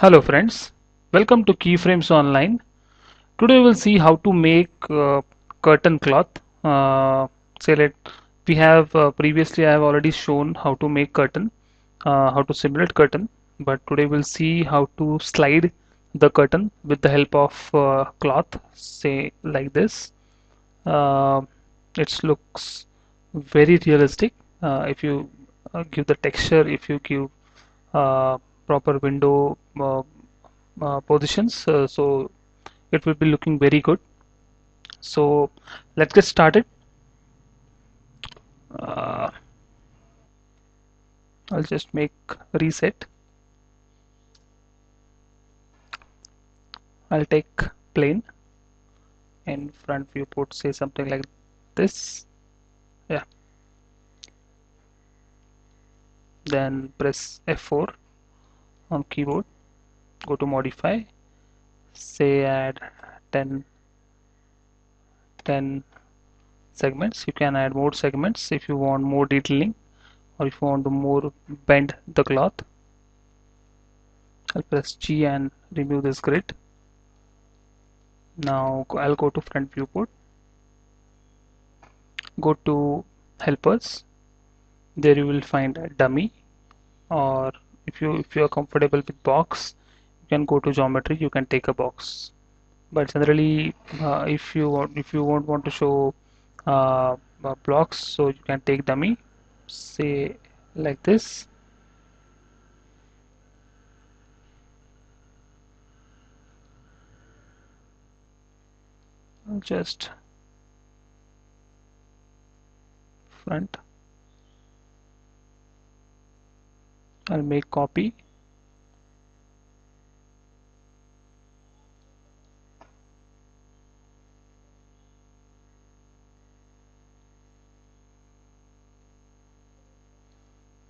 Hello friends, welcome to Keyframes Online. Today we'll see how to make uh, curtain cloth. Uh, say let we have uh, previously I have already shown how to make curtain, uh, how to simulate curtain, but today we'll see how to slide the curtain with the help of uh, cloth. Say like this. Uh, it looks very realistic. If you give the texture, if you give proper window uh, uh, positions uh, so it will be looking very good. So let's get started. Uh, I'll just make reset. I'll take plane and front viewport say something like this. Yeah. Then press F4 on keyboard. Go to modify. Say add 10 10 segments. You can add more segments if you want more detailing or if you want to more bend the cloth. I'll press G and remove this grid. Now I'll go to front viewport. Go to helpers. There you will find a dummy or if you if you are comfortable with box you can go to geometry you can take a box. But generally uh, if you want if you won't want to show uh, uh, blocks so you can take dummy say like this. Just front I'll make copy.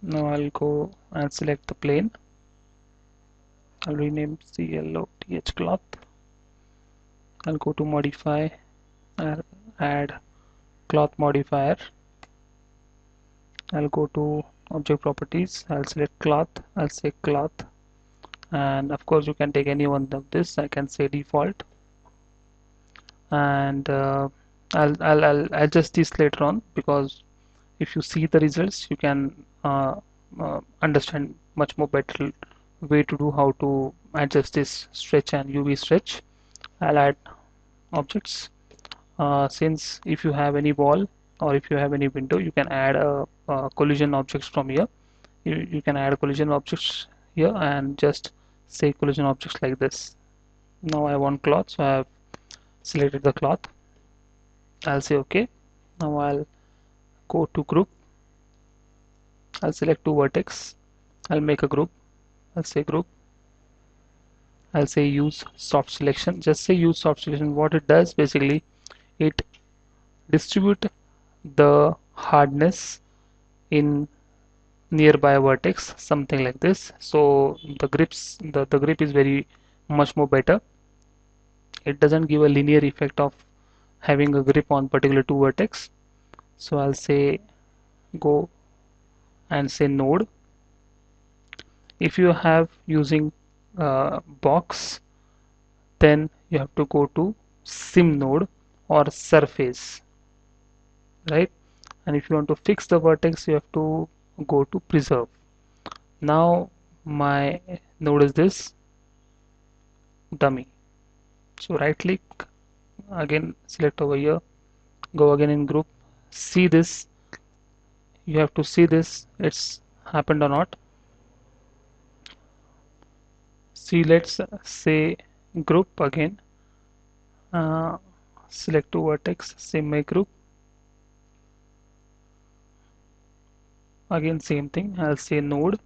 Now I'll go and select the plane. I'll rename CLOTH cloth. I'll go to modify and add cloth modifier I'll go to object properties. I'll select cloth. I'll say cloth. And of course you can take any one of this. I can say default. And uh, I'll, I'll, I'll adjust this later on because if you see the results you can uh, uh, understand much more better way to do how to adjust this stretch and UV stretch. I'll add objects. Uh, since if you have any wall or if you have any window you can add a, a collision objects from here. You, you can add collision objects here and just say collision objects like this. Now I want cloth so I have selected the cloth. I'll say OK now I'll go to group. I'll select two vertex. I'll make a group. I'll say group. I'll say use soft selection. Just say use soft selection. What it does basically it distribute the hardness in nearby vertex something like this. So the grips the, the grip is very much more better. It doesn't give a linear effect of having a grip on particular two vertex. So I'll say go and say node. If you have using uh, box then you have to go to sim node or surface right? And if you want to fix the vertex you have to go to preserve. Now my node is this dummy. So right click again select over here. Go again in group. See this. You have to see this it's happened or not. See let's say group again. Uh, select two vertex same my group again same thing. I'll say node.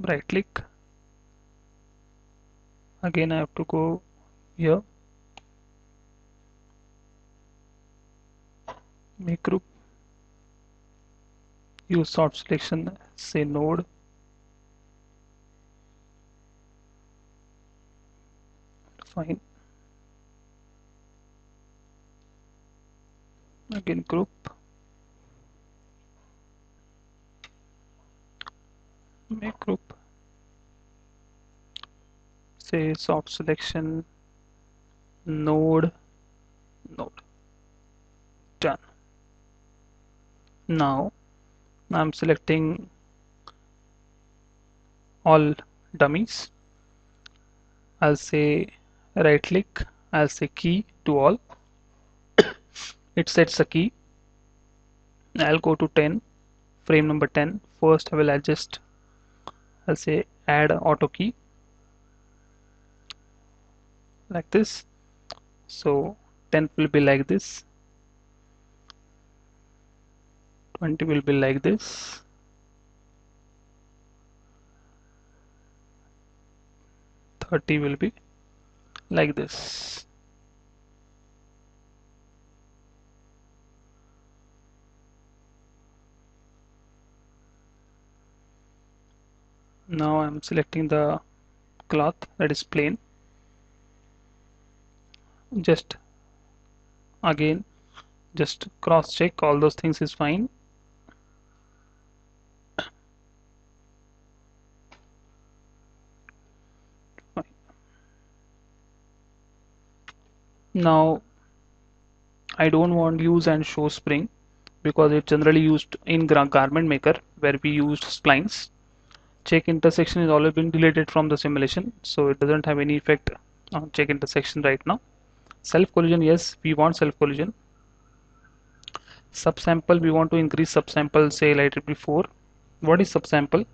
Right click. Again I have to go here. Make group. Use soft selection. Say node. Fine. Again group make group. Say soft selection node node. Done. Now I'm selecting all dummies. I'll say right click I'll say key to all. It sets a key. I'll go to 10 frame number 10 first I will adjust I'll say add auto key. Like this. So 10 will be like this. 20 will be like this. Thirty will be like this now I'm selecting the cloth that is plane. Just again just cross check all those things is fine. Now I don't want use and show spring because it's generally used in garment maker where we used splines check intersection is already been deleted from the simulation so it doesn't have any effect on check intersection right now. Self collision yes we want self collision subsample we want to increase subsample say like before. What is subsample?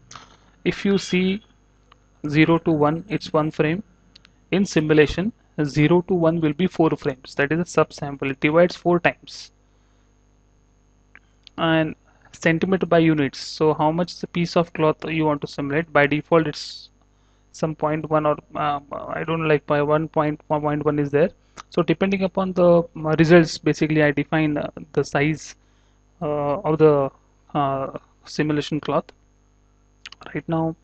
If you see 0 to 1 it's one frame. In simulation 0 to 1 will be 4 frames. That is a subsample. It divides 4 times. And centimeter by units. So how much the piece of cloth you want to simulate by default it's some point one or uh, I don't like by one point one one is there. So depending upon the uh, results basically I define uh, the size uh, of the uh, simulation cloth. Right now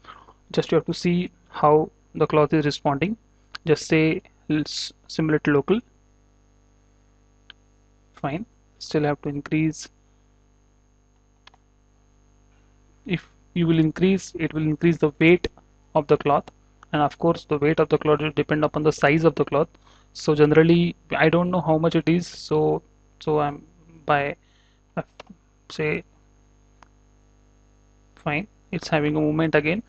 just you have to see how the cloth is responding. Just say simulate local. Fine. Still have to increase if you will increase it will increase the weight of the cloth. And of course the weight of the cloth will depend upon the size of the cloth. So generally I don't know how much it is. So so I'm by uh, say fine. It's having a movement again.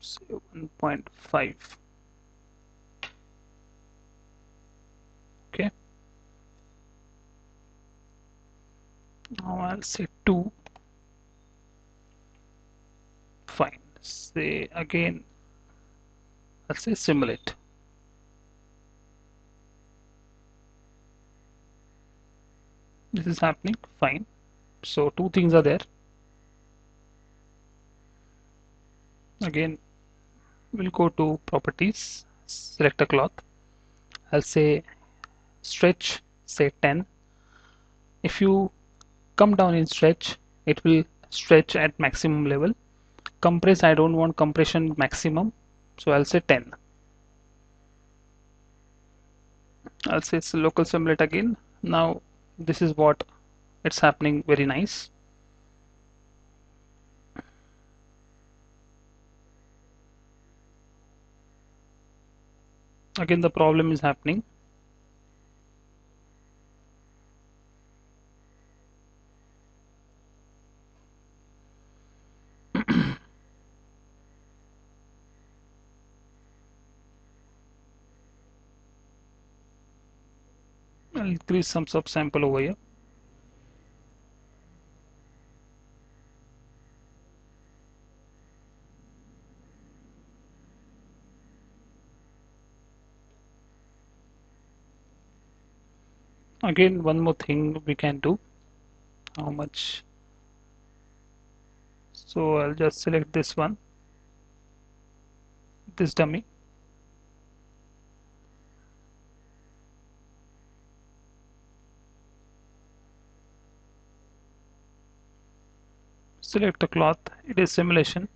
Say 1.5 now I'll say 2 fine. Say again. I'll say simulate. This is happening. Fine. So two things are there. Again we'll go to properties. Select a cloth. I'll say stretch say 10 if you come down in stretch it will stretch at maximum level. Compress I don't want compression maximum so I'll say 10 I'll say it's a local simulate again. Now this is what it's happening very nice. Again the problem is happening I'll increase some subsample over here. Again one more thing we can do. How much? So I'll just select this one. This dummy select the cloth it is simulation.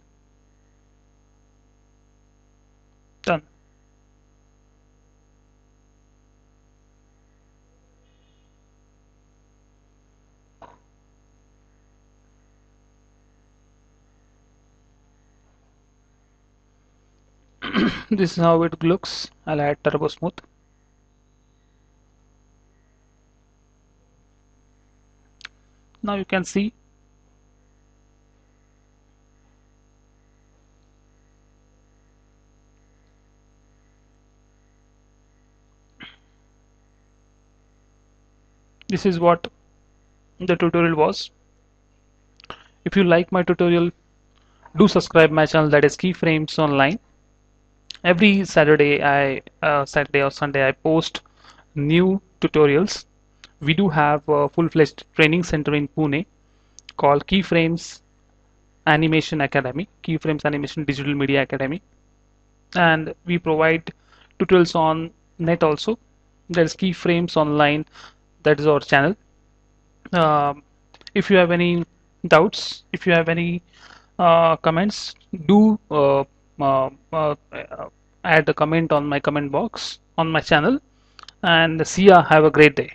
Done. This is how it looks. I'll add turbo smooth. Now you can see this is what the tutorial was. If you like my tutorial do subscribe my channel that is keyframes online. Every Saturday I uh, Saturday or Sunday I post new tutorials. We do have a full-fledged training center in Pune called Keyframes Animation Academy Keyframes Animation Digital Media Academy. And we provide tutorials on net also. There's Keyframes Online that is our channel. Um, if you have any doubts if you have any uh, comments do uh, uh, uh add a comment on my comment box on my channel. And see ya. Have a great day